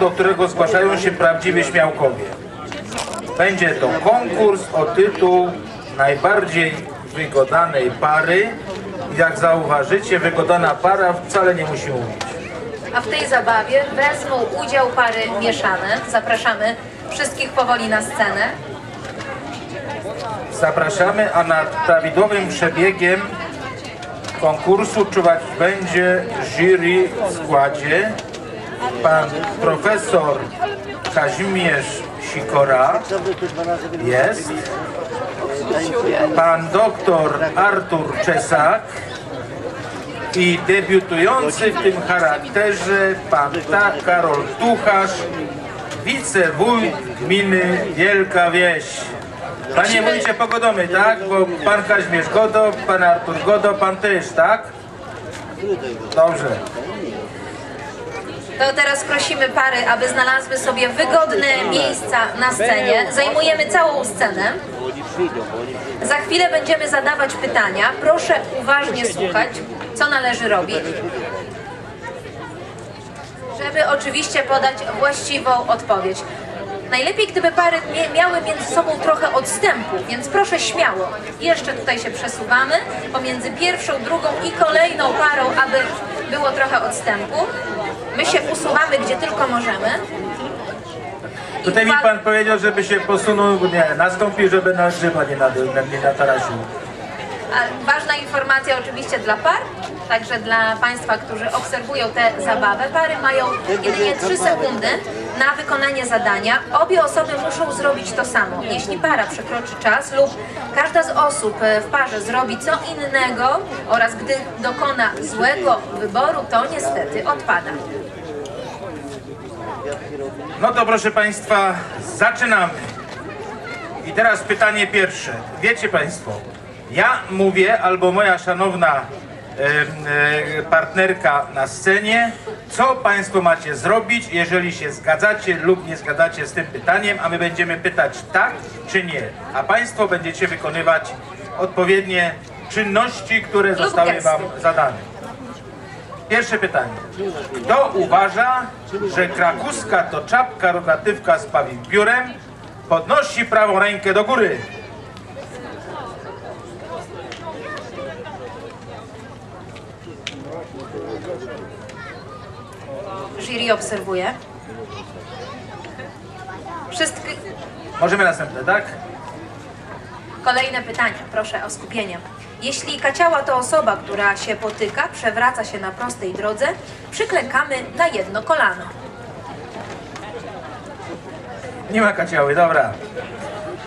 Do którego zgłaszają się prawdziwi śmiałkowie. Będzie to konkurs o tytuł najbardziej wygodanej pary. Jak zauważycie, wygodana para wcale nie musi mówić. A w tej zabawie wezmą udział pary mieszane. Zapraszamy wszystkich powoli na scenę. Zapraszamy, a nad prawidłowym przebiegiem konkursu czuwać będzie jury w składzie pan profesor Kazimierz Sikora jest, pan doktor Artur Czesak i debiutujący w tym charakterze pan ta Karol Tuchasz, wicewójt gminy Wielka Wieś. Panie wójcie pogodomy, tak? Bo pan Kazimierz Godo, pan Artur Godo, pan też, tak? Dobrze. To teraz prosimy pary, aby znalazły sobie wygodne miejsca na scenie. Zajmujemy całą scenę. Za chwilę będziemy zadawać pytania. Proszę uważnie słuchać, co należy robić. Żeby oczywiście podać właściwą odpowiedź. Najlepiej, gdyby pary miały między sobą trochę odstępu, więc proszę śmiało. Jeszcze tutaj się przesuwamy pomiędzy pierwszą, drugą i kolejną parą, aby było trochę odstępu. My się usuwamy, gdzie tylko możemy. Tutaj mi pan powiedział, żeby się posunął, nie, nastąpił, żeby na drzewa nie na, na, nie na tarasie. A ważna informacja oczywiście dla par, także dla Państwa, którzy obserwują tę zabawę. Pary mają jedynie 3 sekundy na wykonanie zadania. Obie osoby muszą zrobić to samo. Jeśli para przekroczy czas lub każda z osób e, w parze zrobi co innego oraz gdy dokona złego wyboru, to niestety odpada. No to proszę Państwa, zaczynamy. I teraz pytanie pierwsze. Wiecie Państwo, ja mówię, albo moja szanowna partnerka na scenie, co Państwo macie zrobić, jeżeli się zgadzacie lub nie zgadzacie z tym pytaniem, a my będziemy pytać tak czy nie. A Państwo będziecie wykonywać odpowiednie czynności, które zostały. Wam zadane. Pierwsze pytanie. Kto uważa, że krakuska to czapka rogatywka z pawim piórem? Podnosi prawą rękę do góry. Jury obserwuje. Wszystkie... Możemy następne, tak? Kolejne pytanie, proszę o skupienie. Jeśli kaciała to osoba, która się potyka, przewraca się na prostej drodze, przyklękamy na jedno kolano. Nie ma kaciały, dobra.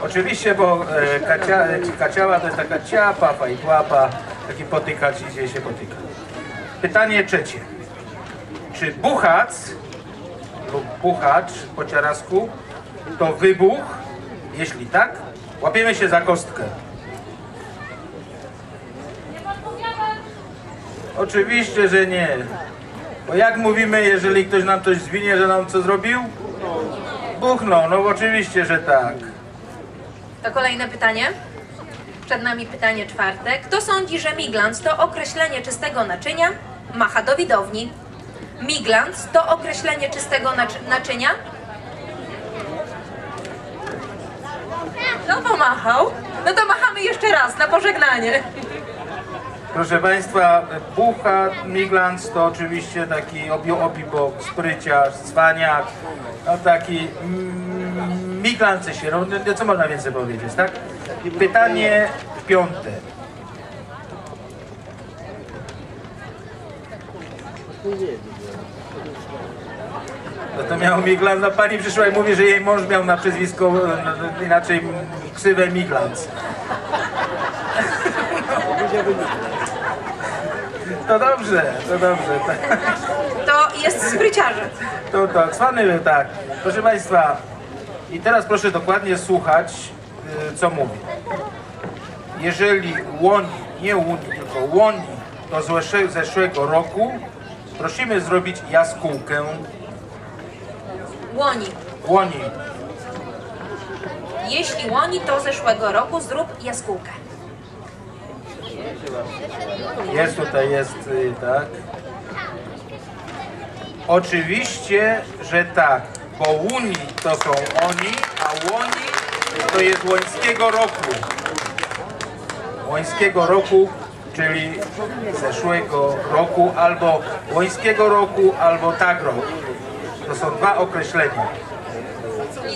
Oczywiście, bo e, kacia, e, kaciała to jest taka ciapa, fajtłapa, taki potykacz i się potyka. Pytanie trzecie. Czy buchac lub buchacz po ciarasku to wybuch? Jeśli tak, łapiemy się za kostkę. Oczywiście, że nie. Bo jak mówimy, jeżeli ktoś nam coś zwinie, że nam co zrobił? Buchnął, no oczywiście, że tak. To kolejne pytanie. Przed nami pytanie czwarte. Kto sądzi, że miglans to określenie czystego naczynia? Macha do widowni. Miglans to określenie czystego naczy- naczynia? No pomachał. No to machamy jeszcze raz na pożegnanie. Proszę Państwa, bucha, miglans to oczywiście taki obi, obibok, spryciarz, cwaniak, no taki mm, miglance się, no, co można więcej powiedzieć, tak? Pytanie piąte. No to miał Miglans, no pani przyszła i mówi, że jej mąż miał na przezwisko, no, no, inaczej ksywę Miglans. To dobrze, to dobrze. To jest spryciarze. To, to cwany był tak. Proszę Państwa, i teraz proszę dokładnie słuchać, y, co mówię. Jeżeli łoni, nie łoni, tylko łoni do zeszłego roku, prosimy zrobić jaskółkę. Łoni. Łoni. Jeśli łoni, to zeszłego roku zrób jaskółkę. Jest tutaj, jest, y, tak. Oczywiście, że tak, bo łuni to są oni, a łoni to jest łońskiego roku. Łońskiego roku, czyli zeszłego roku, albo łońskiego roku, albo tak roku. To są dwa określenia.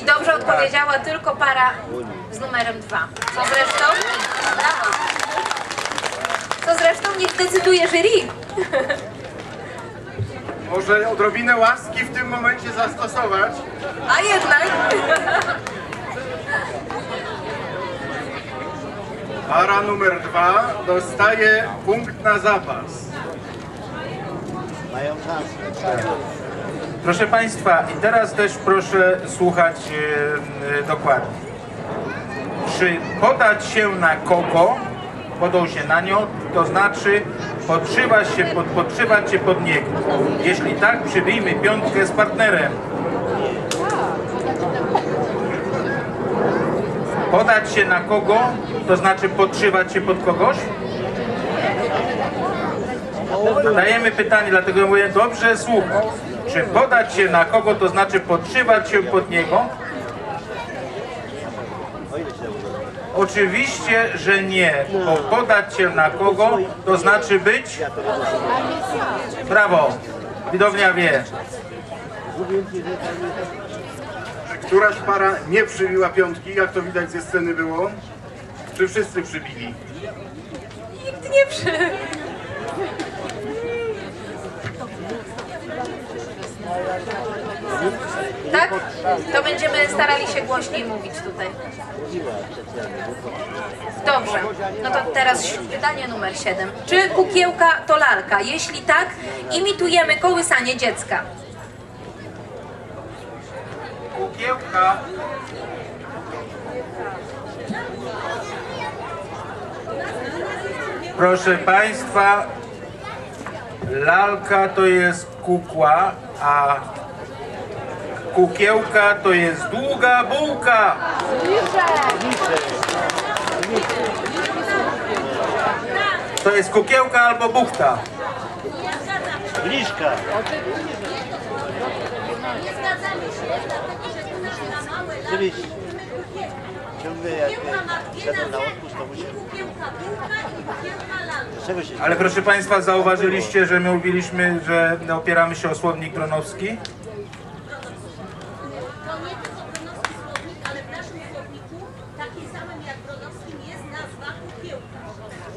I dobrze odpowiedziała tylko para z numerem 2. Co zresztą? Brawo. Co zresztą niech decyduje jury. Może odrobinę łaski w tym momencie zastosować? A jednak. Para numer dwa dostaje punkt na zapas. Mają szansę. Proszę Państwa, i teraz też proszę słuchać e, e, dokładnie. Czy podać się na kogo, podał się na nią, to znaczy podszywać się, pod, podszywać się pod niego. Jeśli tak, przybijmy piątkę z partnerem. Podać się na kogo, to znaczy podszywać się pod kogoś? Zadajemy pytanie, dlatego ja mówię, dobrze słuchaj. Czy podać się na kogo, to znaczy podszywać się pod niego? Oczywiście, że nie, bo podać się na kogo, to znaczy być... Brawo, widownia wie. Czy któraś para nie przybiła piątki, jak to widać ze sceny było? Czy wszyscy przybili? Nikt nie przy... Tak? To będziemy starali się głośniej mówić tutaj. Dobrze, no to teraz pytanie numer 7. Czy kukiełka to lalka? Jeśli tak, imitujemy kołysanie dziecka. Kukiełka. Proszę Państwa, lalka to jest kukła, a kukiełka to jest długa bułka. To jest kukiełka albo buchta. Bliżka. Oczywiście. Jak na to Ale proszę Państwa, zauważyliście, że my mówiliśmy, że opieramy się o słownik Bronowski słownik, ale w naszym słowniku takim samym jak Bronowskim jest nazwa kukiełka.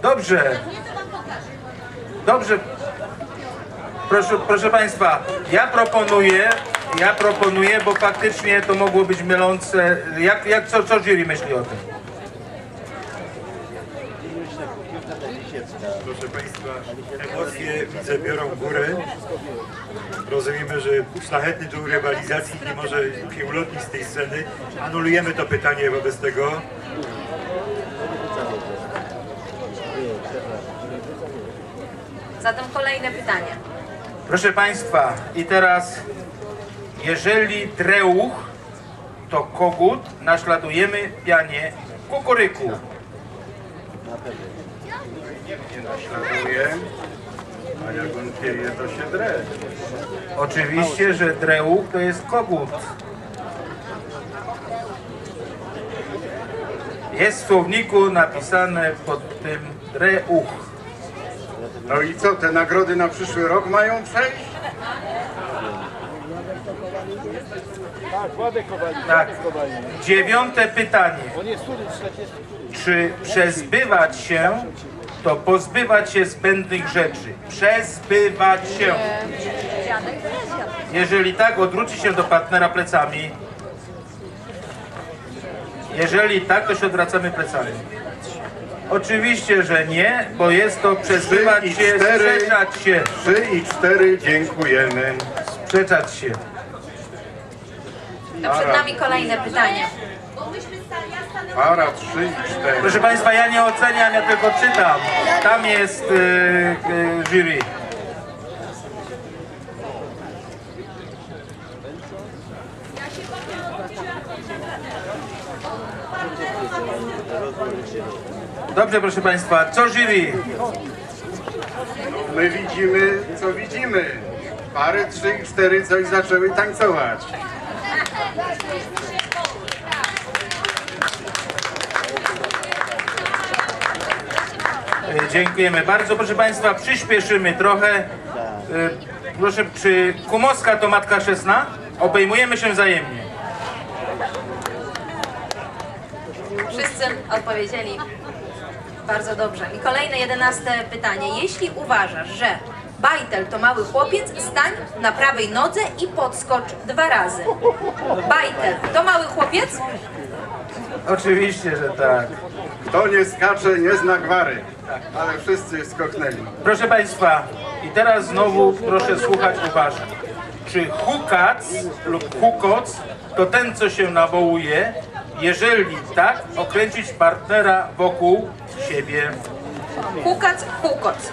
Dobrze, dobrze. Proszę, proszę Państwa, ja proponuję, ja proponuję, bo faktycznie to mogło być mylące. Jak, jak co, co jury myśli o tym? Proszę Państwa, emocje widzę biorą górę. Rozumiemy, że szlachetny duch rywalizacji nie może się ulotnić z tej sceny. Anulujemy to pytanie wobec tego. Zatem kolejne pytanie. Proszę Państwa, i teraz, jeżeli dreuch to kogut, naśladujemy pianie kukuryku. Nie naśladuje, a jak on pieje, to się dre. Oczywiście, że dreuch to jest kogut. Jest w słowniku napisane pod tym dreuch. No i co, te nagrody na przyszły rok mają przejść? Tak. Dziewiąte pytanie. Czy przezbywać się to pozbywać się zbędnych rzeczy? Przezbywać się. Jeżeli tak, odwróci się do partnera plecami. Jeżeli tak, to się odwracamy plecami. Oczywiście, że nie, bo jest to przezbywać się, cztery. sprzeczać się, Trzy i cztery, dziękujemy. sprzeczać się. To przed nami kolejne pytanie. Para trzy i cztery. Proszę Państwa, ja nie oceniam, ja tylko czytam. Tam jest y, y, jury. Dobrze, proszę Państwa, co jury? My widzimy, co widzimy. Pary trzy i cztery coś zaczęły tańcować. Dziękujemy bardzo. Proszę Państwa, przyspieszymy trochę. E, Proszę, czy Kumowska to matka chrzestna? Obejmujemy się wzajemnie. Wszyscy odpowiedzieli bardzo dobrze. I kolejne jedenaste pytanie. Jeśli uważasz, że bajtel to mały chłopiec, stań na prawej nodze i podskocz dwa razy. Bajtel to mały chłopiec? Oczywiście, że tak. Kto nie skacze, nie zna gwary. Ale wszyscy skoknęli. Proszę Państwa, i teraz znowu proszę słuchać uważnie. Czy hukac lub hukoc to ten, co się nawołuje? Jeżeli tak, okręcić partnera wokół siebie. Hukac, hukoc.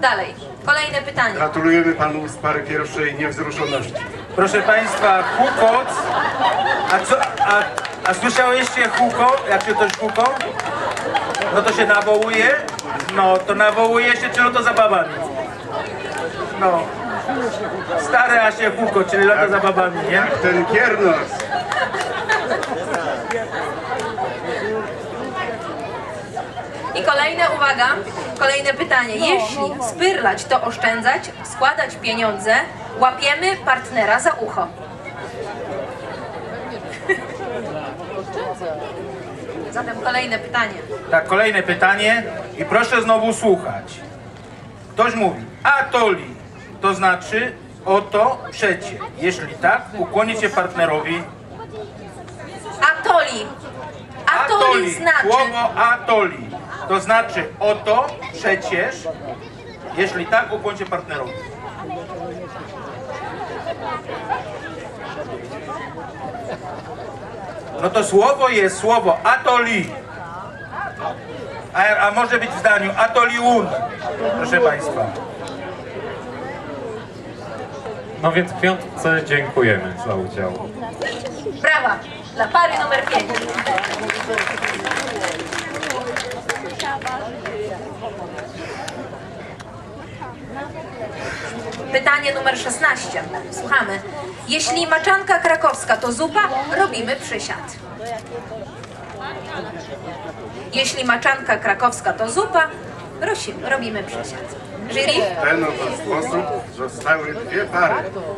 Dalej. Kolejne pytanie. Gratulujemy panu z pary pierwszej niewzruszoności. Proszę Państwa, hukoc. A co? A, a słyszałyście huko? Jak się ktoś huko? No to się nawołuje? No, to nawołuje się, czy no to za babami? No. Stare a się huko, czyli lata za babami, nie? Ten kiernos. I kolejne, uwaga, kolejne pytanie. Jeśli spyrlać to oszczędzać, składać pieniądze, łapiemy partnera za ucho. Zatem kolejne pytanie. Tak, kolejne pytanie i proszę znowu słuchać. Ktoś mówi, atoli, to znaczy oto przecie. Jeśli tak, ukłonię się partnerowi. Atoli. Atoli znaczy... Słowo atoli, to znaczy oto przecież. Jeśli tak, ukłoń się partnerowi. No to słowo jest słowo atoli. A, a może być w zdaniu atoliun, proszę Państwa. No więc w piątce dziękujemy za udział. Brawa dla pary numer 5. Pytanie numer 16. Słuchamy. Jeśli maczanka krakowska to zupa, robimy przysiad. Jeśli maczanka krakowska to zupa, rosi- robimy przysiad. Jury? W ten oto sposób zostały dwie pary.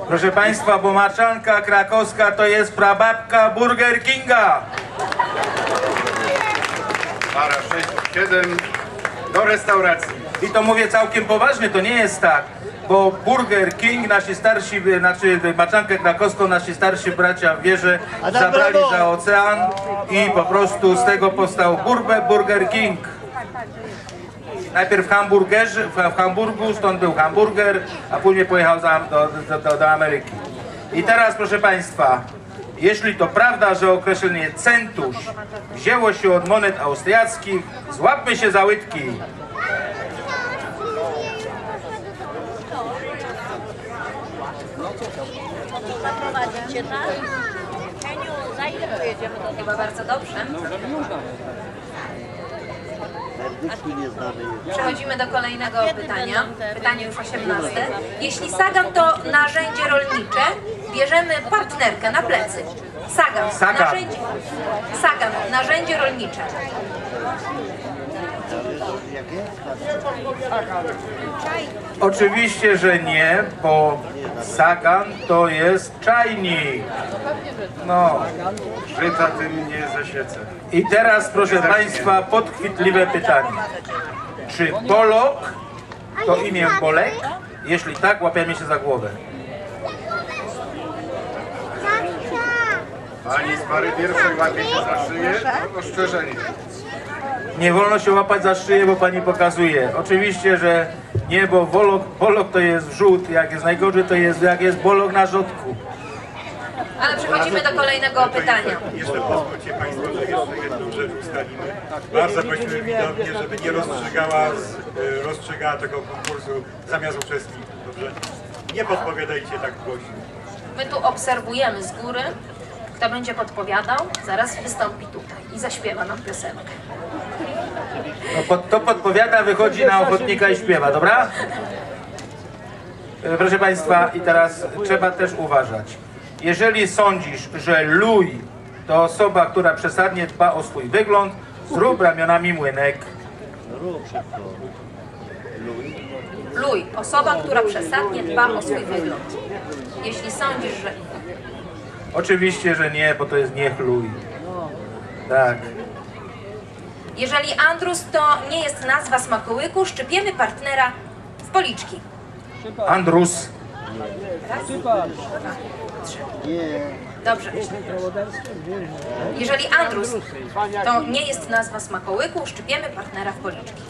Proszę Państwa, bo maczanka krakowska to jest prababka Burger Kinga. Para 6-7 do restauracji. I to mówię całkiem poważnie, to nie jest tak, bo Burger King, nasi starsi, znaczy maczankę krakowską, nasi starsi bracia w wieże zabrali za ocean i po prostu z tego powstał Burbę Burger King. Najpierw w, hamburgerze, w, Hamburgu, stąd był hamburger, a później pojechał do, do, do, do Ameryki. I teraz, proszę Państwa, jeśli to prawda, że określenie centuś wzięło się od monet austriackich, złapmy się za łydki. Zaprowadzicie nas? Heniu, za ile pojedziemy do Chyba bardzo dobrze. Werdyktu nie znamy. Przechodzimy do kolejnego pytania. Pytanie już 18. Jeśli sagan to narzędzie rolnicze, bierzemy partnerkę na plecy. Sagan. Sagan. Narzędzie, sagan. Narzędzie rolnicze. Oczywiście, że nie, bo sagan to jest czajnik. No. Żyta tym nie zasiecę. I teraz, proszę Państwa, podchwytliwe pytanie. Czy Polok to imię Polek? Jeśli tak, łapiemy się za głowę. Pani z pary pierwszej łapie się za szyję, to. Nie wolno się łapać za szyję, bo pani pokazuje. Oczywiście, że nie, bo wolok, bolok to jest wrzód, jak jest najgorzej, to jest jak jest bolok na rzodku. Ale przechodzimy do kolejnego pytania. Jeszcze pozwólcie Państwo, że jeszcze jedną rzecz ustalimy. Bardzo prosimy widownię, żeby nie rozstrzygała, z, y, rozstrzygała tego konkursu zamiast uczestników, dobrze? Nie podpowiadajcie tak głośno. My tu obserwujemy z góry. Kto będzie podpowiadał, zaraz wystąpi tutaj i zaśpiewa nam piosenkę. No, pod, to podpowiada, wychodzi na ochotnika i śpiewa, dobra? E, Proszę Państwa, i teraz trzeba też uważać. Jeżeli sądzisz, że luj to osoba, która przesadnie dba o swój wygląd, zrób ramionami młynek. Luj, osoba, która przesadnie dba o swój wygląd. Jeśli sądzisz, że Oczywiście, że nie, bo to jest niech luj. Tak. Jeżeli Andrus to nie jest nazwa smakołyku, szczypiemy partnera w policzki. Andrus. Nie. Dobrze. Jeżeli Andrus to nie jest nazwa smakołyku, szczypiemy partnera w policzki.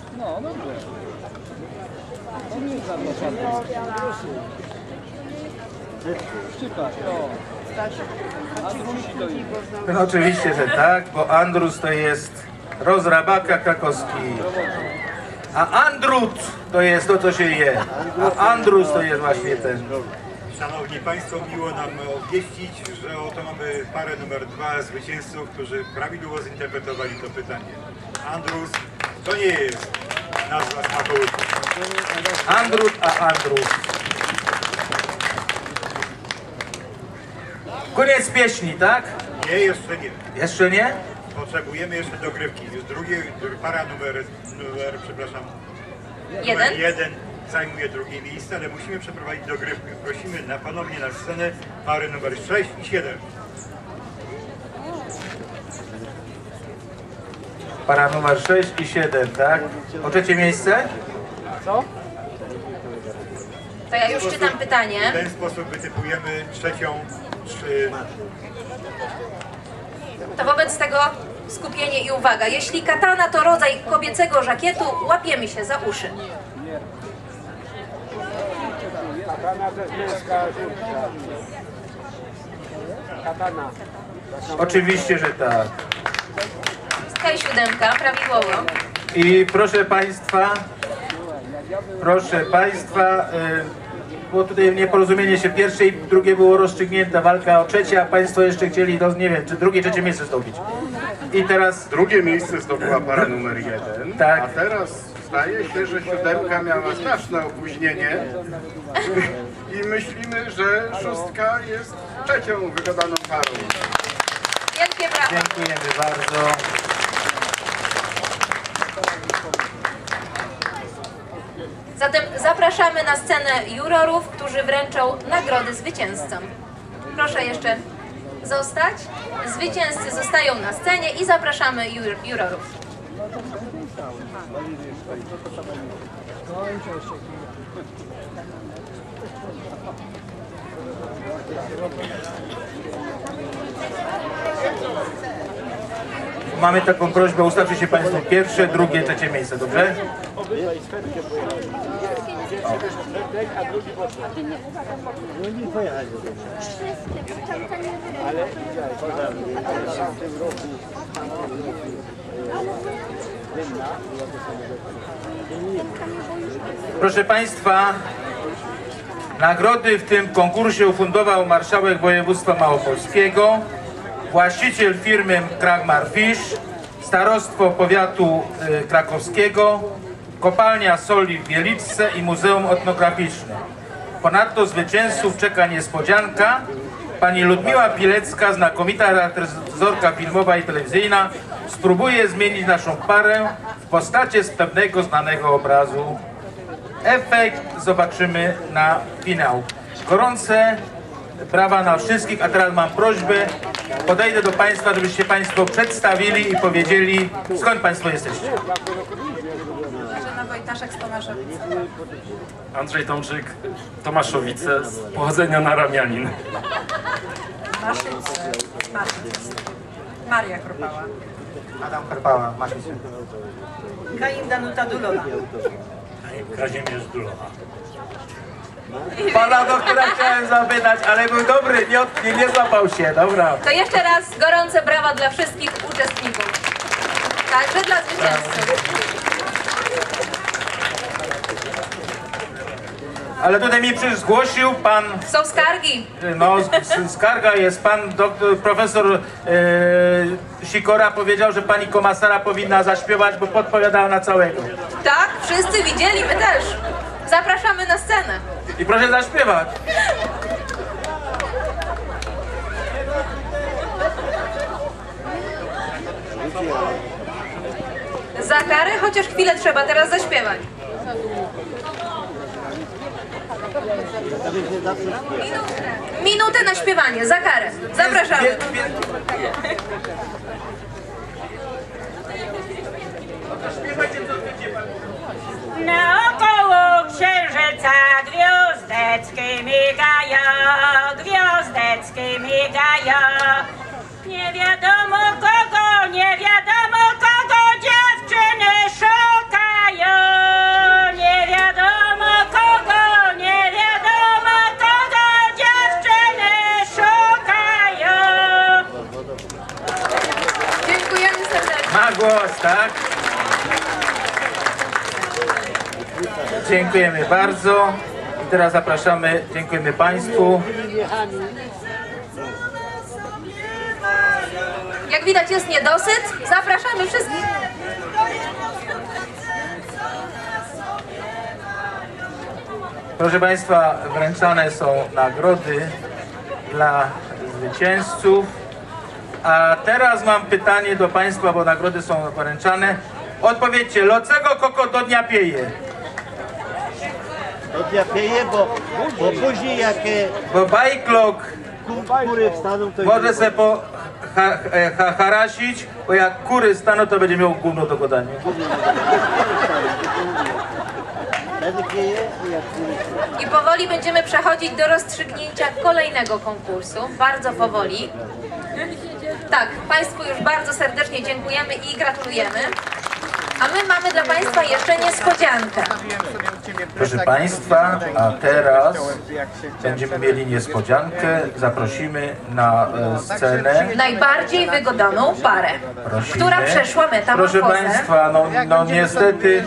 No oczywiście, że tak, bo Andrus to jest rozrabaka krakowski. A Andrut to jest to, co się je. A Andrus to jest właśnie ten. Szanowni Państwo, miło nam obwieścić, że oto mamy parę numer dwa zwycięzców, którzy prawidłowo zinterpretowali to pytanie. Andrus to nie jest nazwa smakołyku. Andrut, a Andrus. Koniec pieśni, tak? Nie, jeszcze nie. Jeszcze nie? Potrzebujemy jeszcze dogrywki. Już drugie, dru- para numer, numer przepraszam, Jeden. numer jeden zajmuje drugie miejsce, ale musimy przeprowadzić dogrywkę. Prosimy na, ponownie na scenę pary numer 6 i 7. Para numer 6 i 7, tak? O trzecie miejsce? To ja już czytam pytanie. W ten sposób wytypujemy trzecią, trzy, To wobec tego skupienie i uwaga. Jeśli katana to rodzaj kobiecego żakietu, łapiemy się za uszy. Oczywiście, że tak. K7, prawidłowo. I proszę Państwa, proszę Państwa, y, było tutaj nieporozumienie się pierwsze i drugie było rozstrzygnięta walka o trzecie, a Państwo jeszcze chcieli, do, nie wiem, czy drugie, trzecie miejsce zdobyć. I teraz Drugie miejsce zdobyła para numer jeden, Tak. a teraz zdaje się, że siódemka miała straszne opóźnienie i myślimy, że szóstka jest trzecią wygadaną parą. Wielkie brawa. dziękujemy bardzo. Zatem zapraszamy na scenę jurorów, którzy wręczą nagrody zwycięzcom. Proszę jeszcze zostać. Zwycięzcy zostają na scenie i zapraszamy jur jurorów. Mamy taką prośbę, ustawcie się Państwo pierwsze, drugie, trzecie miejsce, dobrze? No nie pojechać do domu. Proszę Państwa, nagrody w tym konkursie ufundował marszałek województwa małopolskiego, właściciel firmy Kragmar Fish, starostwo powiatu y, krakowskiego, kopalnia soli w Bieliczce i Muzeum Etnograficzne. Ponadto zwycięzców czeka niespodzianka. Pani Ludmiła Pilecka, znakomita reżyserka filmowa i telewizyjna, spróbuje zmienić naszą parę w postacie z pewnego znanego obrazu. Efekt zobaczymy na finał. Gorące brawa na wszystkich, a teraz mam prośbę, podejdę do Państwa, żebyście Państwo przedstawili i powiedzieli, skąd Państwo jesteście. Wojtaszek z Tomaszowic. Andrzej Tomczyk, Tomaszowice, z pochodzenia naramianin. Maszyc. Maszyc. Maria Kropała. Adam Karpała, Maszycie. Kain Danuta Dulowa. Kazimierz Dulowa. Pana doktora chciałem zapytać, ale był dobry, nie, nie, nie złapał się, dobra. To jeszcze raz gorące brawa dla wszystkich uczestników. Także dla zwycięzców. Ale tutaj mi przecież zgłosił pan, Są skargi. no skarga jest, pan doktor, profesor e, Sikora powiedział, że pani Komasara powinna zaśpiewać, bo podpowiadała na całego. Tak, wszyscy widzieli, my też. Zapraszamy na scenę. I proszę zaśpiewać. Za karę chociaż chwilę trzeba teraz zaśpiewać. Minutę na śpiewanie, za karę. Zapraszamy. Dziękujemy bardzo. I teraz zapraszamy, dziękujemy Państwu. Jak widać jest niedosyt. Zapraszamy wszystkich. Proszę Państwa, wręczane są nagrody dla zwycięzców. A teraz mam pytanie do Państwa, bo nagrody są wręczane. Odpowiedzcie, locego koko do dnia pieje? Ja pieję, bo, bo później jak e, Bo bajklok kury wstaną, to może se po ha, e, ha, harasić, bo jak kury staną, to będzie miał gówno do I powoli będziemy przechodzić do rozstrzygnięcia kolejnego konkursu. Bardzo powoli. Tak, Państwu już bardzo serdecznie dziękujemy i gratulujemy. A my mamy dla Państwa jeszcze niespodziankę. Proszę Państwa, a teraz będziemy mieli niespodziankę. Zaprosimy na e, scenę. Najbardziej wygodoną parę, Prosimy. która przeszła Proszę metamorfozę. Państwa, no, no niestety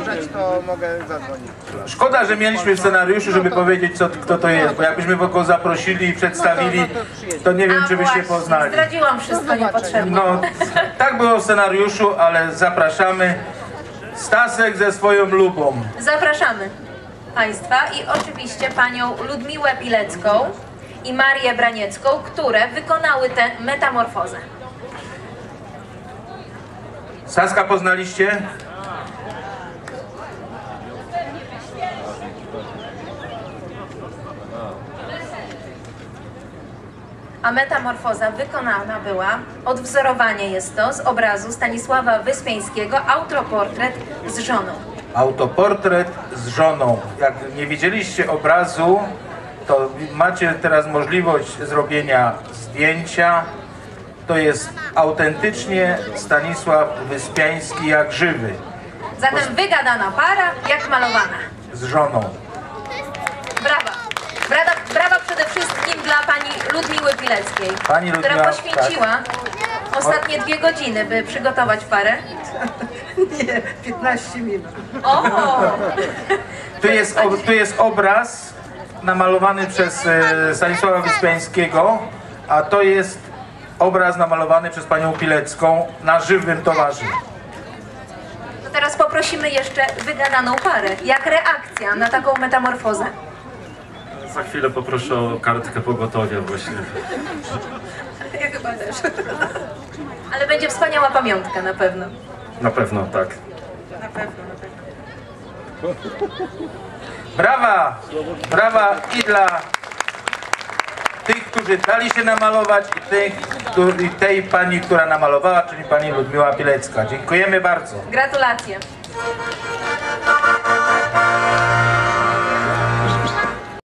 szkoda, że mieliśmy w scenariuszu, żeby powiedzieć co, kto to jest, bo jakbyśmy go zaprosili i przedstawili, to nie wiem, czy byście właśnie, poznali. Zdradziłam wszystko niepotrzebnie. No, tak było w scenariuszu, ale zapraszamy. Stasek ze swoją lubą. Zapraszamy Państwa i oczywiście Panią Ludmiłę Pilecką i Marię Braniecką, które wykonały tę metamorfozę. Saska poznaliście? A metamorfoza wykonana była, odwzorowanie jest to z obrazu Stanisława Wyspiańskiego, autoportret z żoną. Autoportret z żoną. Jak nie widzieliście obrazu, to macie teraz możliwość zrobienia zdjęcia. To jest autentycznie Stanisław Wyspiański jak żywy, Zatem wygadana para, jak malowana. z żoną. Brawa. Brawa, brawa przede wszystkim dla Pani Ludmiły Pileckiej, Pani która Ludmiła, poświęciła ostatnie dwie godziny, by przygotować parę. Nie, 15 minut. O! Tu jest, tu jest obraz namalowany przez e, Stanisława Wyspiańskiego, a to jest obraz namalowany przez panią Pilecką na żywym towarze. To teraz poprosimy jeszcze wygadaną parę. Jak reakcja na taką metamorfozę? Za chwilę poproszę o kartkę pogotowia właśnie. Ja chyba też. Ale będzie wspaniała pamiątka na pewno. Na pewno tak. Brawa! Brawa i dla tych, którzy dali się namalować i, tych, i tej pani, która namalowała, czyli pani Ludmiła Pilecka. Dziękujemy bardzo. Gratulacje.